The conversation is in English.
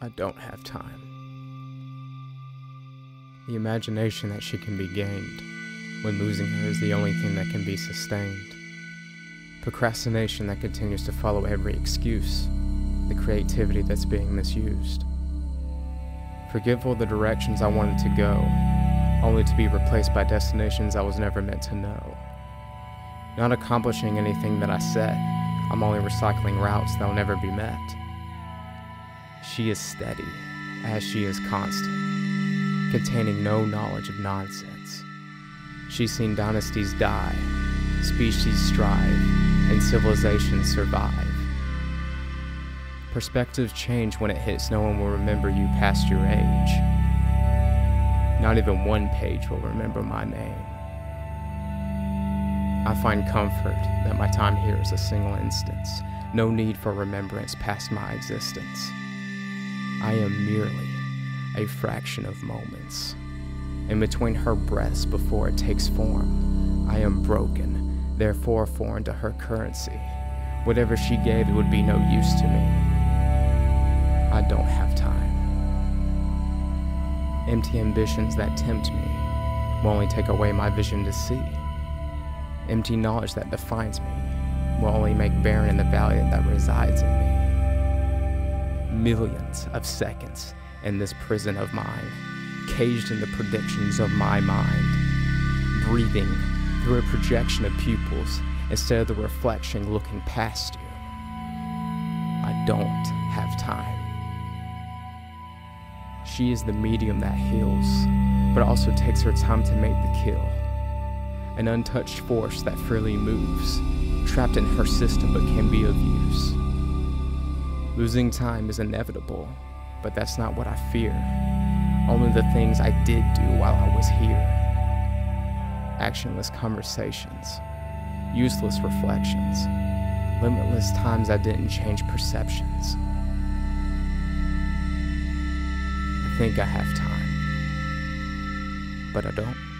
I don't have time. The imagination that she can be gained when losing her is the only thing that can be sustained. Procrastination that continues to follow every excuse, the creativity that's being misused. Forgetful of the directions I wanted to go, only to be replaced by destinations I was never meant to know. Not accomplishing anything that I set, I'm only recycling routes that'll never be met. She is steady, as she is constant, containing no knowledge of nonsense. She's seen dynasties die, species strive, and civilizations survive. Perspectives change when it hits no one will remember you past your age. Not even one page will remember my name. I find comfort that my time here is a single instance, no need for remembrance past my existence. I am merely a fraction of moments. In between her breaths before it takes form, I am broken, therefore foreign to her currency. Whatever she gave, it would be no use to me. I don't have time. Empty ambitions that tempt me will only take away my vision to see. Empty knowledge that defines me will only make barren the valiant that resides in me millions of seconds in this prison of mine, caged in the predictions of my mind, breathing through a projection of pupils instead of the reflection looking past you. I don't have time. She is the medium that heals, but also takes her time to make the kill. An untouched force that freely moves, trapped in her system but can be of use. Losing time is inevitable, but that's not what I fear. Only the things I did do while I was here. Actionless conversations, useless reflections, limitless times I didn't change perceptions. I think I have time, but I don't.